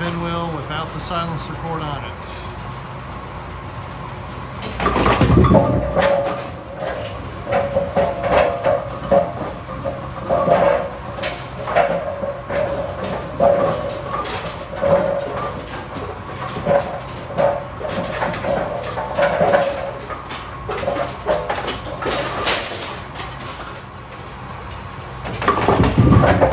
pinwheel without the silencer cord on it. Thank